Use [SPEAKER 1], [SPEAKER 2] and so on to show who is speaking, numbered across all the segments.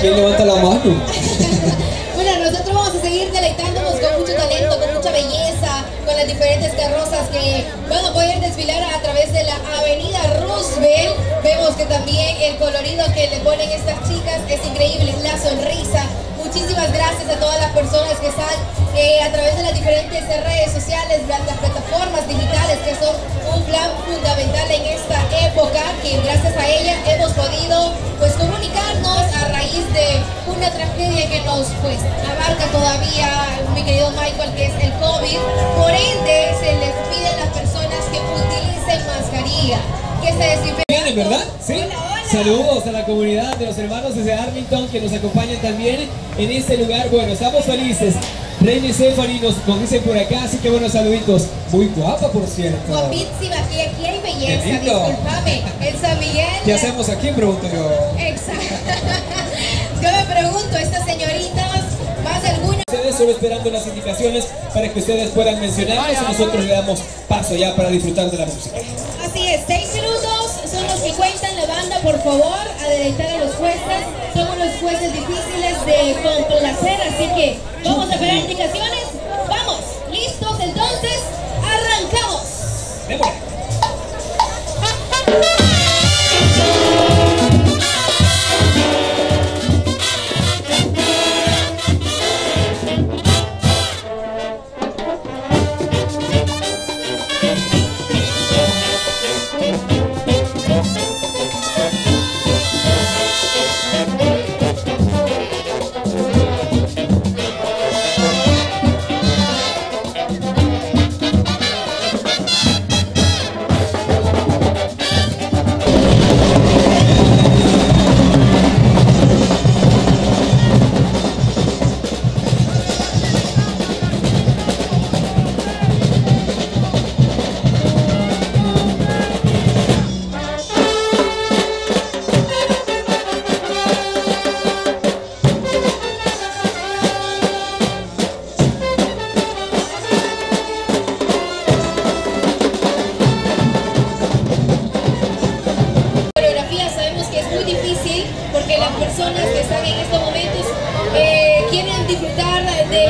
[SPEAKER 1] ¿Quién levanta la mano? bueno, nosotros vamos a seguir deleitándonos con mucho talento, con mucha belleza, con las diferentes carrozas que van a poder desfilar a través de la avenida Roosevelt. Vemos que también el colorido que le ponen estas chicas es increíble, la sonrisa. Muchísimas gracias a todas las personas que están eh, a través de las diferentes redes sociales, las, las plataformas digitales que son un plan fundamental en esta época, que gracias a ella hemos podido pues comunicarnos a raíz de una tragedia que nos pues abarca todavía mi querido Michael que es el COVID. Por ende se les pide a las personas que utilicen mascarilla, que se desinfecten.
[SPEAKER 2] ¿verdad? Sí. Saludos a la comunidad de los hermanos desde Arlington que nos acompañan también en este lugar. Bueno, estamos felices. Reina Stephanie nos, nos dice por acá, así que buenos saluditos. Muy guapa, por cierto.
[SPEAKER 1] Guapísima, aquí, aquí hay belleza, discúlpame. En San Miguel.
[SPEAKER 2] ¿Qué hacemos aquí? Pregunto yo.
[SPEAKER 1] Exacto. Yo me pregunto, estas señoritas, más alguna.
[SPEAKER 2] Ustedes solo esperando las indicaciones para que ustedes puedan mencionarlas y nosotros le damos paso ya para disfrutar de la música.
[SPEAKER 1] Así es, seis minutos cuentan la banda, por favor, a deleitar a los jueces. Son unos jueces difíciles de complacer, así que vamos a esperar indicaciones. Vamos, listos, entonces, arrancamos.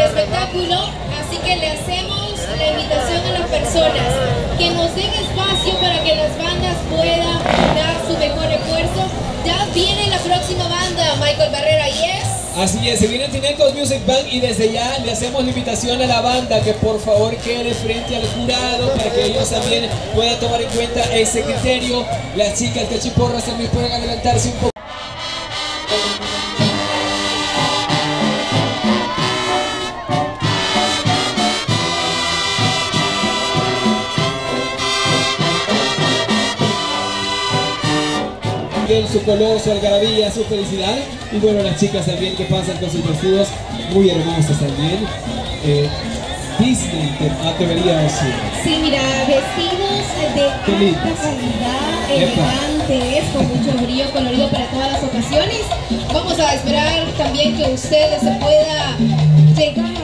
[SPEAKER 1] espectáculo, así que le hacemos la invitación a las personas que nos den espacio para que las bandas puedan dar su mejor esfuerzo. Ya viene la próxima banda, Michael Barrera, y es...
[SPEAKER 2] Así es, se viene Tinecos Music Band y desde ya le hacemos la invitación a la banda que por favor quede frente al jurado para que ellos también puedan tomar en cuenta ese criterio. Las chicas cachiporras también pueden adelantarse un poco. Su color, su algarabía, su felicidad y bueno las chicas también que pasan con sus vestidos muy hermosos también. Eh, Disney, te atrevería a decir.
[SPEAKER 1] Sí, mira, vestidos de alta calidad, elegantes, con mucho brillo colorido para todas las ocasiones. Vamos a esperar también que usted se pueda llegar.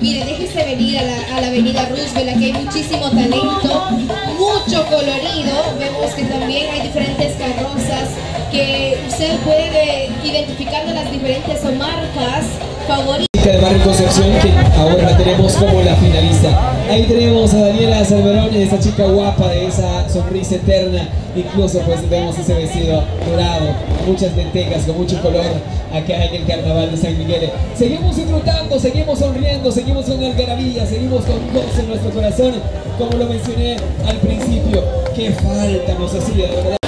[SPEAKER 1] Mire, déjese venir a la, a la avenida Roosevelt, aquí hay muchísimo talento, mucho colorido. Vemos que también hay diferentes carrozas que usted puede identificar de las diferentes marcas favoritas.
[SPEAKER 2] chica de Barrio Concepción que ahora la tenemos como la finalista. Ahí tenemos a Daniela Salverón, esa chica guapa de esa sonrisa eterna. Incluso pues vemos ese vestido dorado, muchas lentejas con mucho color acá en el carnaval de San Miguel. Seguimos disfrutando, seguimos sonriendo, seguimos con algarabía, seguimos con gozo en nuestro corazón. Como lo mencioné al principio, qué falta nos hacía, de verdad.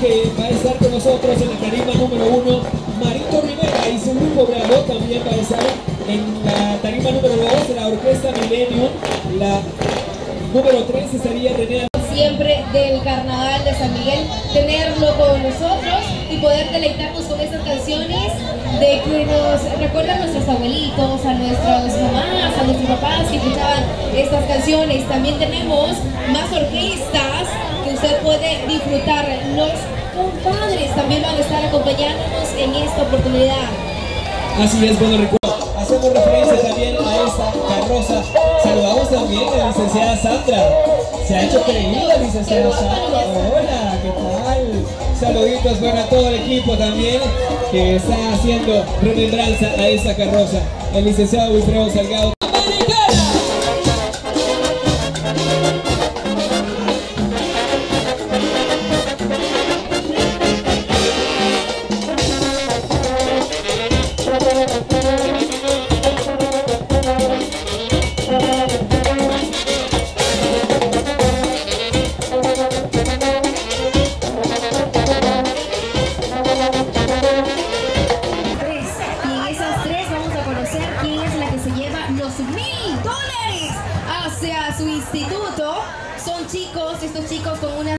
[SPEAKER 1] Que
[SPEAKER 2] va a estar con nosotros en la tarima número uno Marito Rivera y su grupo Bravo también va a estar en la tarima número dos de la orquesta Millennium. La número tres estaría René
[SPEAKER 1] Siempre del carnaval de San Miguel, tenerlo con nosotros y poder deleitarnos con estas canciones de que nos recuerdan a nuestros abuelitos, a nuestras mamás, a nuestros papás que escuchaban estas canciones. También tenemos más orquestas que usted puede disfrutar. Los compadres también van a estar acompañándonos en esta oportunidad.
[SPEAKER 2] Así es, bueno, recuerdo. Hacemos referencia también a esta carroza. Saludamos también, la licenciada Sandra. Se ha hecho creída, licenciada Sandra. Hola, ¿qué tal? Saluditos para todo el equipo también que está haciendo remembranza a esa carroza. El licenciado Wilfredo Salgado.